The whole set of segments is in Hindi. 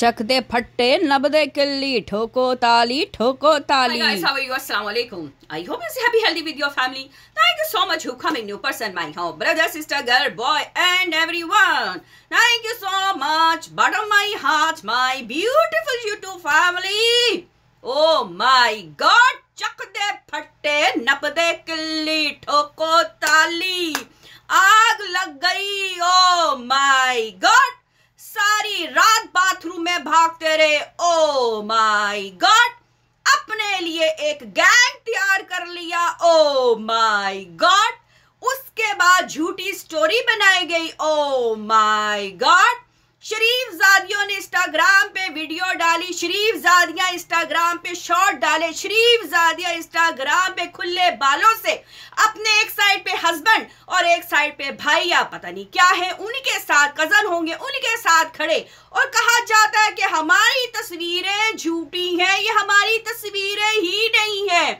चक दे फट्टे नब दे किल्ली ठोको ताली ठोको Hi ताली guys, how are you? Assalamu alaikum. I hope you're happy, healthy with your family. Thank you so much for coming, new person, my home, brother, sister, girl, boy, and everyone. Thank you so much, bottom my heart, my beautiful YouTube family. Oh my God, चक दे फट्टे नप दे किल्ली ठोको ताली आग लग गई ओ माय गॉड सारी रात बाथरूम में भागते रहे ओ माई गॉड अपने लिए एक गैंग तैयार कर लिया ओ माई गॉड उसके बाद झूठी स्टोरी बनाई गई ओ माई गॉड शरीफ जादियों ने इंस्टाग्राम पे वीडियो डाली शरीफ जादियाँ इंस्टाग्राम पे शॉर्ट डाले शरीफ जादियाँ इंस्टाग्राम पे खुले बालों से अपने एक साइड पे हस्बैंड और एक साइड पे भाई, या पता नहीं क्या है, उनके साथ कज़न होंगे, उनके साथ खड़े। और कहा जाता है कि हमारी तस्वीरें झूठी हैं, ये हमारी तस्वीरें ही नहीं है।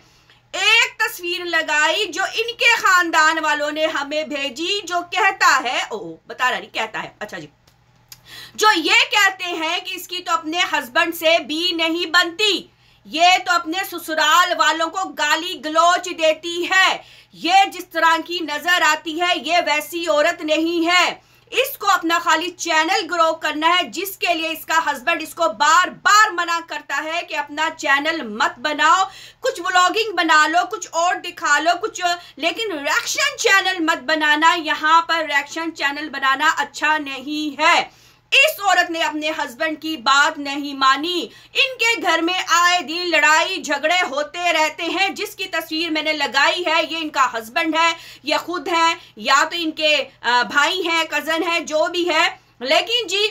एक तस्वीर लगाई जो इनके खानदान वालों ने हमें भेजी, जो कहता है ओ बता रहा कहता है। अच्छा जी। जो ये कहते हैं कि इसकी तो अपने हस्बैंड से भी नहीं बनती। ये तो अपने ससुराल वालों को गाली गलोच देती है। ये जिस तरह की नज़र आती है, ये वैसी औरत नहीं है। इसको अपना खाली चैनल ग्रो करना है, जिसके लिए इसका हस्बैंड इसको बार बार मना करता है कि अपना चैनल मत बनाओ। कुछ व्लॉगिंग बना लो, कुछ और दिखा लो, कुछ, लेकिन रिएक्शन चैनल मत बनाना। यहाँ पर रिएक्शन चैनल बनाना अच्छा नहीं है। इस औरत ने अपने हस्बैंड की बात नहीं मानी। इनके घर में आए दिन लड़ाई झगड़े होते रहते हैं, जिसकी तस्वीर मैंने लगाई है, ये इनका हस्बैंड है, ये खुद है, या तो इनके भाई हैं, कज़न है, जो भी है। लेकिन जी,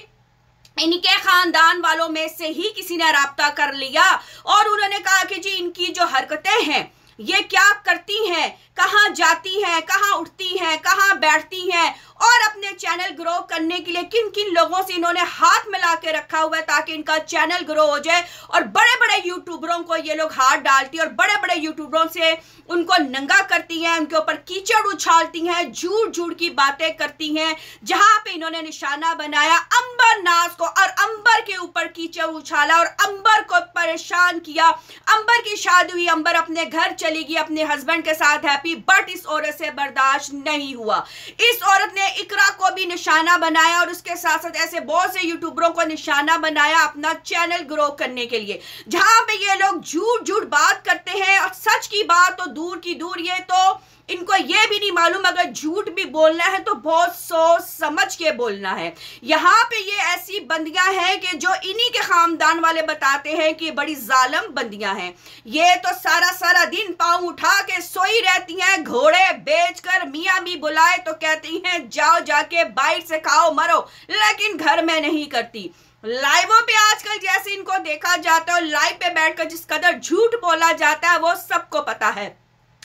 इनके खानदान वालों में से ही किसी ने रबता कर लिया, और उन्होंने कहा कि जी, इनकी जो हरकतें हैं, ये क्या करती हैं? कहाँ जाती हैं, कहाँ उठती हैं, कहाँ बैठती हैं और अपने चैनल ग्रो करने के लिए किन किन लोगों से इन्होंने हाथ मिला के रखा हुआ है ताकि इनका चैनल ग्रो हो जाए और बड़े बड़े यूट्यूबरों को ये लोग हाथ डालती हैं और बड़े बड़े यूट्यूबरों से उनको नंगा करती हैं, उनके ऊपर कीचड़ उछालती हैं झूठ झूठ की बातें करती हैं, जहाँ पे इन्होंने निशाना बनाया, अंबर नाज को और अंबर के ऊपर कीचड़ उछाला और अंबर को परेशान किया। अंबर की शादी हुई, अंबर अपने घर चली गई, अपने हस्बैंड के साथ हैप्पी बट इस औरत से बर्दाश्त नहीं हुआ। इस औरत ने इकरा को भी निशाना बनाया और उसके साथ साथ ऐसे बहुत से यूट्यूबरों को निशाना बनाया अपना चैनल ग्रो करने के लिए। जहाँ पे ये लोग झूठ झूठ बात करते हैं और सच की बात तो दूर की दूर, ये तो इनको ये भी नहीं मालूम, अगर झूठ भी बोलना है तो बहुत सोच समझ के बोलना है। यहाँ पे ये ऐसी बंदियाँ हैं कि जो इन्हीं के खानदान वाले बताते हैं कि बड़ी जालम बंदियाँ हैं। ये तो सारा सारा दिन पाँव उठा के सोई रहती हैं, घोड़े बेचकर मियाँ भी बुलाए तो कहती हैं, जाओ जाके बाइट से खाओ, मरो। लेकिन घर में नहीं करती। लाइवों पे आजकल जैसे इनको देखा जाता है लाइव पे बैठकर जिस कदर झूठ बोला जाता है, वो सबको पता है।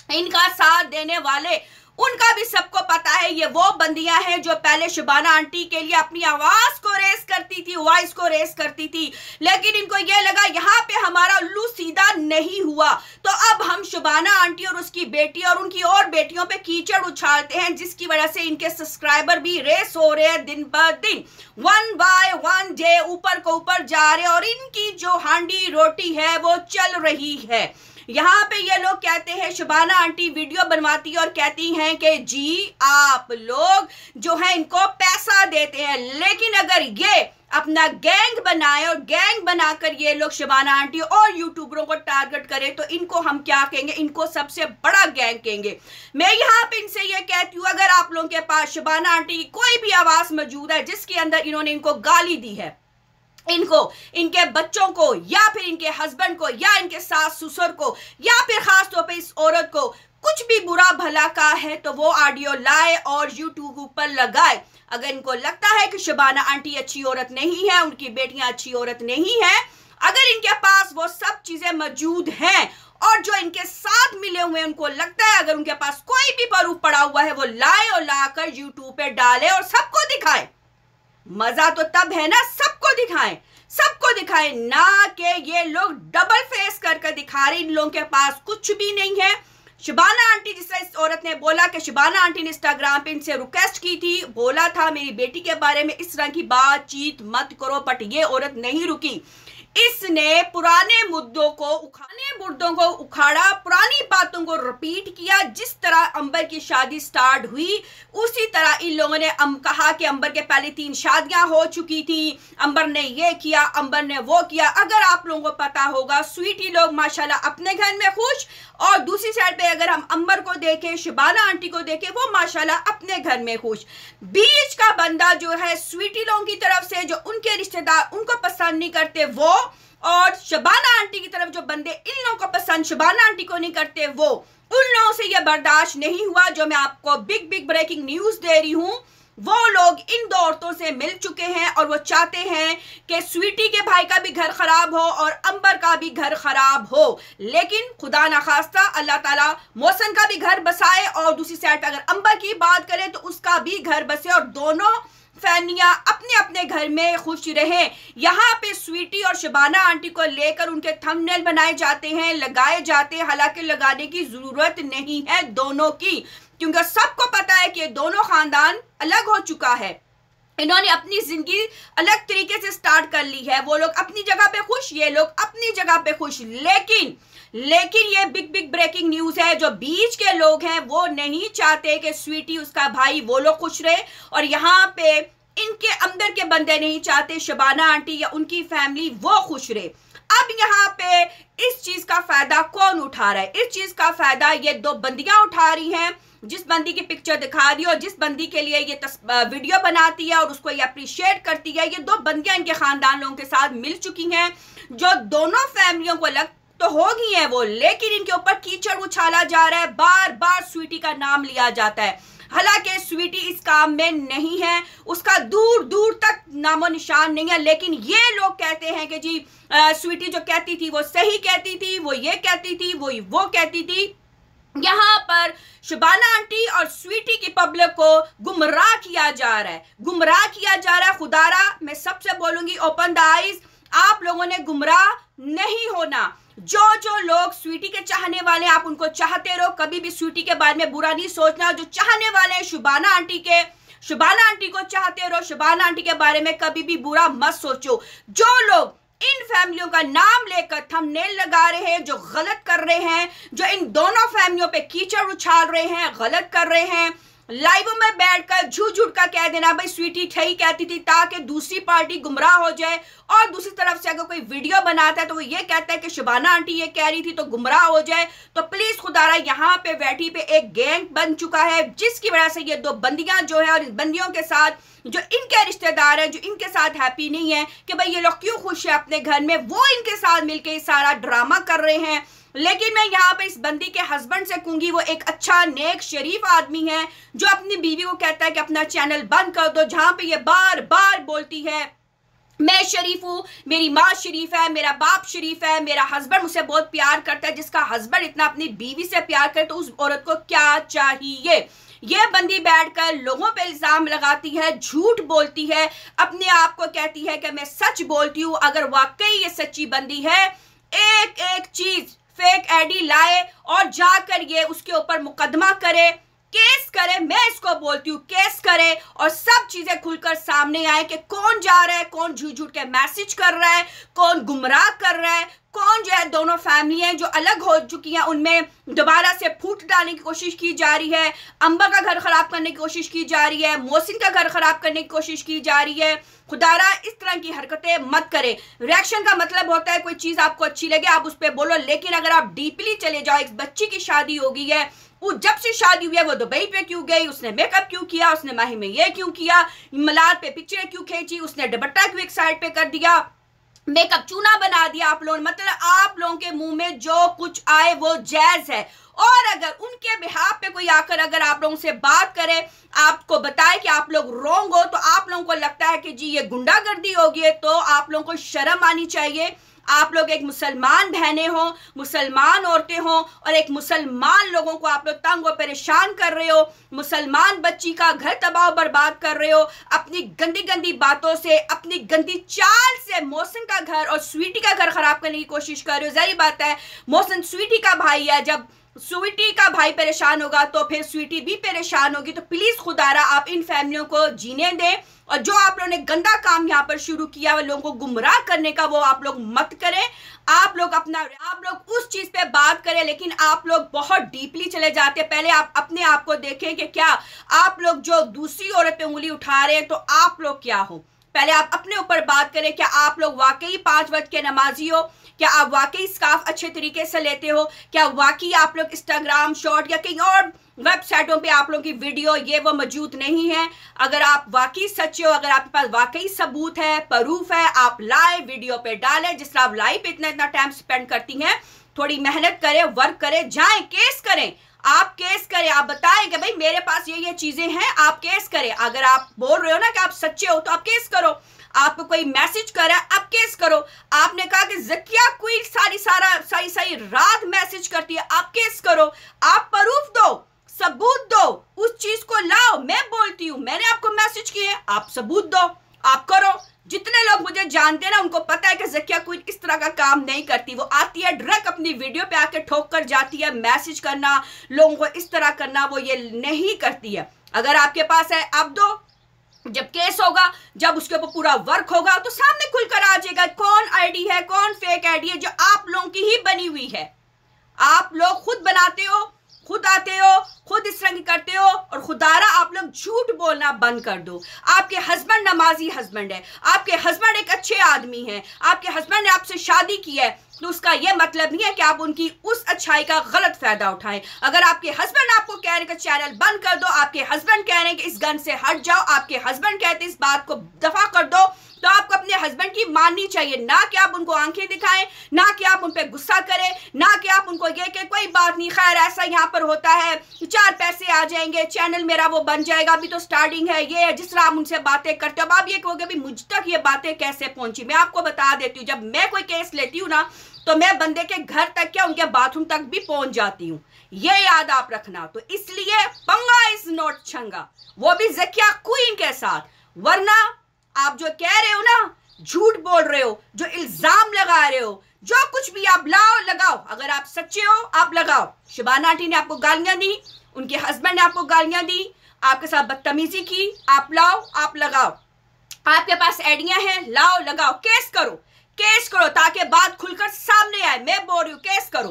इनका साथ देने वाले, उनका भी सबको पता है, ये वो बंदियाँ हैं जो पहले शुबाना आंटी के लिए अपनी आवाज़ को रेस करती थी वॉइस को रेस करती थी। लेकिन इनको ये लगा, यहाँ पे हमारा उल्लू सीधा नहीं हुआ। तो अब हम शुबाना आंटी और उसकी बेटी और उनकी और बेटियों पे कीचड़ उछालते हैं, जिसकी वजह से इनके सब्सक्राइबर भी रेस हो रहे हैं दिन ब दिन। वन बाय वन डे ऊपर को ऊपर जा रहे और इनकी जो हांडी रोटी है, वो चल रही है। यहाँ पे ये लोग कहते हैं शुबाना आंटी वीडियो बनवाती है और कहती हैं कि जी, आप लोग जो है, इनको पैसा देते हैं। लेकिन अगर ये अपना गैंग बनाए और गैंग बनाकर ये लोग शबाना आंटी और यूट्यूबरों को टारगेट करे तो इनको हम क्या कहेंगे? इनको सबसे बड़ा गैंग कहेंगे। मैं यहाँ पे इनसे ये कहती हूँ, अगर आप लोगों के पास शबाना आंटी की कोई भी आवाज़ मौजूद है, जिसके अंदर इन्होंने इनको गाली दी है इनको, इनके बच्चों को, या फिर इनके हस्बैंड को, या इनके सास ससुर को, या फिर खास तौर पे इस औरत को, कुछ भी बुरा भला का है तो वो ऑडियो लाए और यूट्यूब ऊपर लगाए। अगर इनको लगता है कि शबाना आंटी अच्छी औरत नहीं है, उनकी बेटियाँ अच्छी औरत नहीं है, अगर इनके पास वो सब चीज़ें मौजूद हैं और जो इनके साथ मिले हुए उनको लगता है अगर उनके पास कोई भी प्रूफ पड़ा हुआ है, वो लाए और लाकर यूट्यूब पे डाले और सबको दिखाए। मज़ा तो तब है ना सबको दिखाएँ। सबको दिखाएँ ना के ये लोग डबल फेस करके दिखा रहे इन लोगों के पास। कुछ भी नहीं है। शिबाना आंटी, जिस इस औरत ने बोला कि शिबाना आंटी ने इंस्टाग्राम पे इनसे रिक्वेस्ट की थी, बोला था मेरी बेटी के बारे में, इस तरह की बातचीत मत करो, बट ये औरत नहीं रुकी। इसने पुराने मुद्दों को उखाने मुद्दों को उखाड़ा, पुरानी बातों को रिपीट किया। जिस तरह अंबर की शादी स्टार्ट हुई, उसी तरह इन लोगों ने अम कहा कि अंबर के पहले तीन शादियाँ हो चुकी थी। अंबर ने ये किया, अंबर ने वो किया। अगर आप लोगों को पता होगा स्वीटी लोग, माशाल्लाह, अपने घर में खुश और दूसरी साइड पे अगर हम अंबर को देखें शिबाना आंटी को देखें, वो माशाल्लाह अपने घर में खुश। बीच का बंदा जो है स्वीटी लोगों की तरफ़ से, जो उनके रिश्तेदार, उनको पसंद नहीं करते, वो और शबाना आंटी की तरफ़ जो बंदे इन लोगों को पसंद, शबाना आंटी को नहीं करते, वो उन लोगों से यह बर्दाश्त नहीं हुआ जो मैं आपको बिग बिग ब्रेकिंग न्यूज़ दे रही हूँ। वो लोग इन दो औरतों से मिल चुके हैं और वो चाहते हैं कि स्वीटी के भाई का भी घर खराब हो और अंबर का भी घर खराब हो। लेकिन खुदा ना खास्ता, अल्लाह ताला मौसम का भी घर बसाए और दूसरी साइड अगर अंबर की बात करें तो उसका भी घर बसे और दोनों फैमिलियाँ अपने अपने घर में खुश रहें। यहाँ पे स्वीटी और शबाना आंटी को लेकर उनके थंबनेल बनाए जाते हैं, लगाए जाते हैं। हालाँकि लगाने की ज़रूरत नहीं है दोनों की, क्योंकि सबको पता है कि दोनों खानदान अलग हो चुका है। इन्होंने अपनी ज़िंदगी अलग तरीके से स्टार्ट कर ली है। वो लोग अपनी जगह पे खुश, ये लोग अपनी जगह पे खुश। लेकिन लेकिन ये बिग बिग ब्रेकिंग न्यूज़ है, जो बीच के लोग हैं, वो नहीं चाहते कि स्वीटी उसका भाई, वो लोग खुश रहे। और यहाँ पे इनके अंदर के बंदे नहीं चाहते, शबाना आंटी या उनकी फैमिली वो खुश रहे। अब यहाँ पे इस चीज़ का फ़ायदा कौन उठा रहा है? इस चीज़ का फ़ायदा ये दो बंदियाँ उठा रही हैं, जिस बंदी की पिक्चर दिखा दी और जिस बंदी के लिए ये वीडियो बनाती है और उसको ये अप्रिशिएट करती है। ये दो बंदियाँ इनके खानदान लोगों के साथ मिल चुकी हैं, जो दोनों फैमिलियों को अलग तो होगी है वो लेकिन इनके ऊपर कीचड़ उछाला जा रहा है। बार बार स्वीटी का नाम लिया जाता है। हालाँकि स्वीटी इस काम में नहीं है उसका दूर दूर तक नामो निशान नहीं है लेकिन ये लोग कहते हैं कि जी आ, स्वीटी जो कहती थी वो सही कहती थी वो ये कहती थी वो वो कहती थी। यहाँ पर शुबाना आंटी और स्वीटी की पब्लिक को गुमराह किया जा रहा है। गुमराह किया जा रहा है। खुदारा मैं सबसे बोलूँगी ओपन द आईज। आप लोगों ने गुमराह नहीं होना। जो जो लोग स्वीटी के चाहने वाले आप उनको चाहते रहो। कभी भी स्वीटी के बारे में बुरा नहीं सोचना। जो चाहने वाले हैं शुबाना आंटी के शुबाना आंटी को चाहते रहो। शुबाना आंटी के बारे में कभी भी बुरा मत सोचो। जो लोग इन फैमिलियों का नाम लेकर थंबनेल लगा रहे हैं, जो गलत कर रहे हैं, जो इन दोनों फैमिलियों पे कीचड़ उछाल रहे हैं, गलत कर रहे हैं लाइव में बैठकर झूठ झूठ का कह देना, भाई स्वीटी ठही कहती थी ताकि दूसरी पार्टी गुमराह हो जाए। और दूसरी तरफ़ से अगर कोई वीडियो बनाता है तो वो ये कहता है कि शुबाना आंटी ये कह रही थी तो गुमराह हो जाए। तो प्लीज़ खुदारा, यहाँ पे बैठी पे एक गैंग बन चुका है, जिसकी वजह से ये दो बंदियाँ जो है और इन बंदियों के साथ, जो इनके रिश्तेदार हैं, जो इनके साथ हैप्पी नहीं है कि भाई ये लोग क्यों खुश है अपने घर में, वो इनके साथ मिलकर सारा ड्रामा कर रहे हैं। लेकिन मैं यहाँ पे इस बंदी के हस्बैंड से कहूँगी, वो एक अच्छा नेक, शरीफ आदमी है, जो अपनी बीवी को कहता है कि अपना चैनल बंद कर दो, जहाँ पे ये बार बार बोलती है, मैं शरीफ हूँ, मेरी माँ शरीफ है, मेरा बाप शरीफ है, मेरा हस्बैंड मुझसे बहुत प्यार करता है, जिसका हस्बैंड इतना अपनी बीवी से प्यार करे तो उस औरत को क्या चाहिए? ये बंदी बैठकर लोगों पे इल्ज़ाम लगाती है, झूठ बोलती है, अपने आप को कहती है कि मैं सच बोलती हूँ, अगर वाकई ये सच्ची बंदी है एक एक चीज़ फेक आईडी लाए और जाकर ये उसके ऊपर मुकदमा करे। केस करे, मैं इसको बोलती हूँ, केस करे। और सब चीज़ें खुलकर सामने आए कि कौन जा रहा है, कौन झूठ झूठ के मैसेज कर रहा है, कौन गुमराह कर रहा है, कौन जो है दोनों फैमिलियाँ जो अलग हो चुकी हैं, उनमें दोबारा से फूट डालने की कोशिश की जा रही है, अंबा का घर खराब करने की कोशिश की जा रही है, मोहसिन का घर खराब करने की कोशिश की जा रही है। खुदारा, इस तरह की हरकतें मत करें। रिएक्शन का मतलब होता है, कोई चीज़ आपको अच्छी लगे, आप उस पर बोलो, लेकिन अगर आप डीपली चले जाओ, एक बच्ची की शादी हो गई है वो जब से शादी हुई है, वो दुबई पे क्यों गई, उसने मेकअप क्यों किया, उसने माही में ये क्यों किया मलार पे पिक्चरें क्यों खींची, उसने दुपट्टा क्यों एक साइड पे कर दिया मेकअप चूना बना दिया आप लोगों मतलब आप लोगों के मुँह में जो कुछ आए वो जैज है। और अगर उनके बिहार पे कोई आकर अगर आप लोगों से बात करे, आपको बताए कि आप लोग रोंग हो तो आप लोगों को लगता है कि जी ये गुंडागर्दी होगी तो आप लोगों को शर्म आनी चाहिए। आप लोग एक मुसलमान बहनें हो, मुसलमान औरतें हो और एक मुसलमान लोगों को आप लोग तंग और परेशान कर रहे हो, मुसलमान बच्ची का घर तबाह बर्बाद कर रहे हो, अपनी गंदी गंदी बातों से, अपनी गंदी चाल से मौसम का घर और स्वीटी का घर खराब करने की कोशिश कर रहे हो। जहरी बात है मौसम स्वीटी का भाई है, जब स्वीटी का भाई परेशान होगा तो फिर स्वीटी भी परेशान होगी। तो प्लीज़ खुदारा, आप इन फैमिलियों को जीने दें और जो आप लोगों ने गंदा काम यहाँ पर शुरू किया लोगों को गुमराह करने का, वो आप लोग मत करें। आप लोग अपना, आप लोग उस चीज़ पे बात करें, लेकिन आप लोग बहुत डीपली चले जाते हैं। पहले आप अपने आप को देखें कि क्या आप लोग जो दूसरी औरत पे उंगली उठा रहे हैं तो आप लोग क्या हो? पहले आप अपने ऊपर बात करें, क्या आप लोग वाकई पाँच वक्त के नमाजी हो? क्या आप वाकई स्काफ अच्छे तरीके से लेते हो? क्या वाकई आप लोग इंस्टाग्राम शॉर्ट या कहीं और वेबसाइटों पे आप लोगों की वीडियो ये वो मौजूद नहीं है? अगर आप वाकई सच्चे हो, अगर आपके पास वाकई सबूत है प्रूफ है, आप लाए वीडियो पे डालें, जिस तरह आप लाइव पे इतना इतना टाइम स्पेंड करती हैं, थोड़ी मेहनत करें वर्क करें, जाएँ केस करें। आप केस करें, आप बताएँ कि भाई मेरे पास ये ये चीज़ें हैं, आप केस करें। अगर आप बोल रहे हो ना कि आप सच्चे हो तो आप केस करो। आपको कोई मैसेज कर आप केस करो। आपने कहा कि जकिया कोई सारी सारा, सारी सारी रात मैसेज करती है, आप केस करो। आप प्रूफ दो, सबूत दो, उस चीज़ को लाओ। मैं बोलती हूँ, मैंने आपको मैसेज किए आप सबूत दो, आप करो। जितने लोग मुझे जानते हैं ना, उनको पता है कि जकिया कोई इस तरह का काम नहीं करती। वो आती है डायरेक्ट अपनी वीडियो पे आके ठोक कर जाती है, मैसेज करना, लोगों को इस तरह करना, वो ये नहीं करती है। अगर आपके पास है, अब दो। जब केस होगा, जब उसके ऊपर पूरा वर्क होगा तो सामने खुलकर आ जाएगा, कौन आईडी है, कौन फेक आईडी है, जो आप लोगों की ही बनी हुई है। आप लोग खुद बनाते हो, खुद आते हो, खुद इस तरह करते हो और खुदारा, आप लोग झूठ बोलना बंद कर दो। आपके हस्बैंड नमाजी हस्बैंड है। आपके हस्बैंड एक अच्छे आदमी हैं। आपके हस्बैंड ने आपसे शादी की है। तो उसका यह मतलब नहीं है कि आप उनकी उस अच्छाई का गलत फ़ायदा उठाएँ। अगर आपके हस्बैंड आपको कह रहे हैं चैनल बंद कर दो, आपके हस्बैंड कह रहे हैं कि इस गन से हट जाओ, आपके हस्बैंड कहते इस बात को दफ़ा कर दो तो आपको अपने हस्बैंड की माननी चाहिए। ना कि आप उनको आँखें दिखाएँ, ना कि आप उन पर गुस्सा करें, ना कि आप उनको ये कि कोई बात नहीं, खैर, ऐसा यहाँ पर होता है। चार पैसे आ जाएँगे चैनल मेरा वो बन जाएगा, अभी तो स्टार्टिंग है ये, जिस तरह आप उनसे बातें करते हो, अब आप ये कहोगे भी मुझ तक ये बातें कैसे पहुँची? मैं आपको बता देती हूँ, जब मैं कोई केस लेती हूँ ना तो मैं बंदे के घर तक क्या उनके बाथरूम तक भी पहुँच जाती हूँ। ये याद आप रखना। तो इसलिए पंगा इज़ नॉट छंगा, वो भी जकिया क्वीन के साथ, वरना आप जो कह रहे हो ना, झूठ बोल रहे हो, जो इल्ज़ाम लगा रहे हो, जो कुछ भी आप लाओ, लगाओ। अगर आप सच्चे हो, आप लगाओ। शिबाना आंटी ने आपको गालियाँ दी, उनके हस्बैंड ने आपको गालियाँ दी, आपके साथ बदतमीजी की, आप लाओ, आप लगाओ। आपके पास आइडिया है, लाओ, लगाओ, केस करो। केस करो ताकि बात खुलकर सामने आए। मैं बोल रही हूँ, केस करो।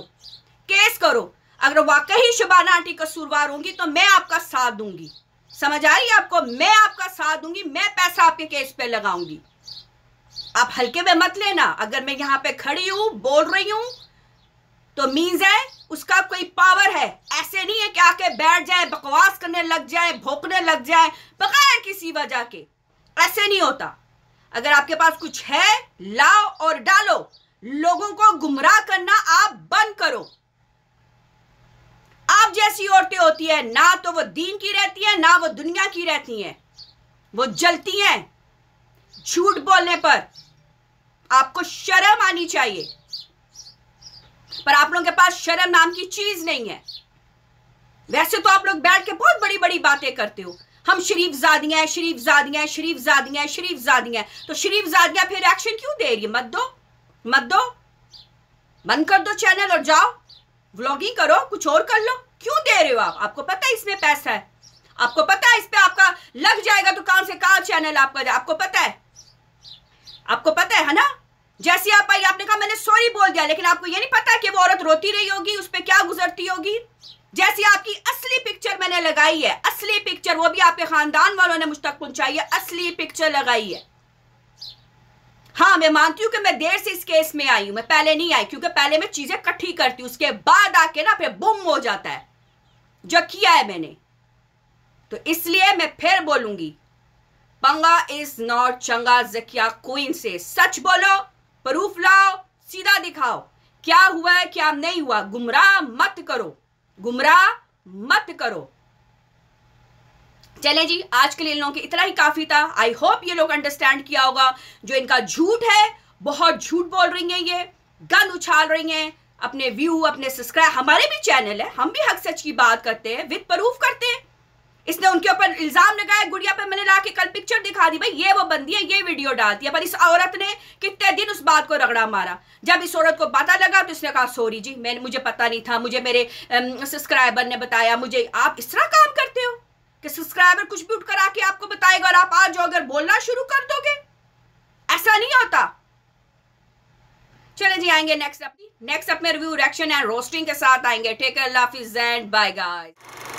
केस करो। अगर वाकई शुबाना आंटी कसूरवार होंगी तो मैं आपका साथ दूँगी। समझ आ रही है आपको? मैं आपका साथ दूँगी, मैं पैसा आपके केस पे लगाऊँगी। आप हल्के में मत लेना। अगर मैं यहाँ पे खड़ी हूँ, बोल रही हूँ तो मीन्स है, उसका कोई पावर है। ऐसे नहीं है कि आके बैठ जाए, बकवास करने लग जाए, भोंकने लग जाए, बगैर किसी वजह के। ऐसे नहीं होता। अगर आपके पास कुछ है, लाओ और डालो। लोगों को गुमराह करना आप बंद करो। आप जैसी औरतें होती है, ना तो वो दीन की रहती है, ना वो दुनिया की रहती हैं। वो जलती हैं झूठ बोलने पर। आपको शर्म आनी चाहिए। पर आप लोगों के पास शर्म नाम की चीज़ नहीं है। वैसे तो आप लोग बैठ के बहुत बड़ी बड़ी बातें करते हो। हम शरीफ जादियाँ हैं शरीफ जादियाँ हैं शरीफ जादियाँ हैं शरीफ जादियाँ तो शरीफ जादियाँ फिर एक्शन क्यों दे रही है? मत दो मत दो। बंद कर दो चैनल और जाओ। व्लॉगिंग करो, कुछ और कर लो। क्यों दे रहे हो आप? आपको पता है इसमें पैसा है। आपको पता है इस पे आपका लग जाएगा तो कहाँ से कहाँ चैनल आपका आपको पता है। आपको पता है ना? जैसे आप आई आपने कहा मैंने सॉरी बोल दिया, लेकिन आपको ये नहीं पता कि वो औरत रोती रही होगी, उस पर क्या गुजरती होगी? जैसी आपकी असली पिक्चर मैंने लगाई है, असली पिक्चर वो भी आपके खानदान वालों ने मुझ तक पहुंचाई है, असली पिक्चर लगाई है। हाँ मैं मानती हूँ कि मैं देर से इस केस में आई हूँ, मैं पहले नहीं आई, क्योंकि पहले मैं चीज़ें इकट्ठी करती हूँ, उसके बाद आके ना फिर बुम हो जाता है। जो किया है मैंने। तो इसलिए मैं फिर बोलूँगी, पंगा इज़ नॉट चंगा जकिया क्वीन से। सच बोलो, प्रूफ लाओ, सीधा दिखाओ। क्या हुआ है, क्या नहीं हुआ, गुमराह मत करो, गुमराह मत करो। चले जी, आज के लिए लोगों के इतना ही काफ़ी था। आई होप ये लोग अंडरस्टैंड किया होगा जो इनका झूठ है। बहुत झूठ बोल रही हैं ये, गन उछाल रही हैं। अपने व्यू अपने सब्सक्राइब हमारे भी चैनल है। हम भी हक सच की बात करते हैं विद प्रूफ करते हैं। इसने उनके ऊपर इल्ज़ाम लगाया, गुड़िया पे मैंने ला के कल पिक्चर दिखा दी, भाई, ये वो बंदी है, ये वीडियो डाल दिया। पर इस औरत ने कितने दिन उस बात को रगड़ा मारा। जब इस औरत को पता लगा तो इसने कहा सॉरी जी, मैंने, मुझे पता नहीं था। मुझे मेरे सब्सक्राइबर ने बताया, मुझे आप इस तरह काम करते हो? कि सब्सक्राइबर कुछ भी उठ कर आके आपको बताएगा और आप आ आज अगर बोलना शुरू कर दोगे? ऐसा नहीं होता। चले जी, आएँगे नेक्स्ट अप नेक्स्ट अप में रिव्यू रिएक्शन एंड रोस्टिंग के साथ आएँगे। टेक अल्लाह हाफिज एंड बाय गाइस